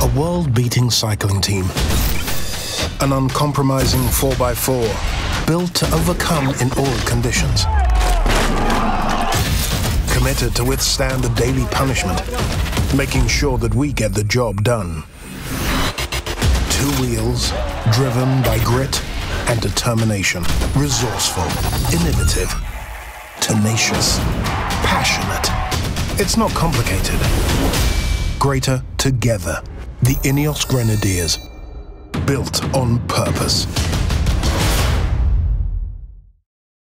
A world-beating cycling team. An uncompromising 4x4 built to overcome in all conditions. Committed to withstand the daily punishment, making sure that we get the job done. Two wheels, driven by grit and determination. Resourceful, innovative, tenacious, passionate. It's not complicated. Greater together. The Ineos Grenadiers. Built on purpose.